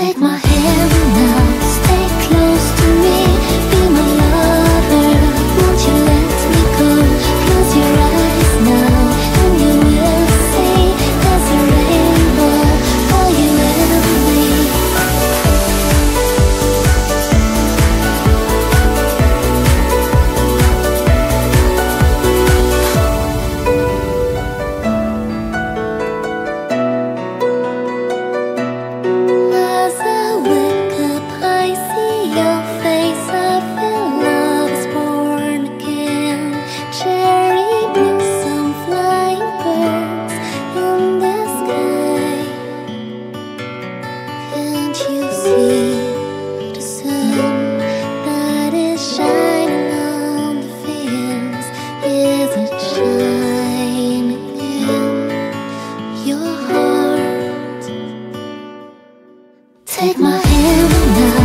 Take my hand Take my hand now,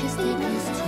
just interesting.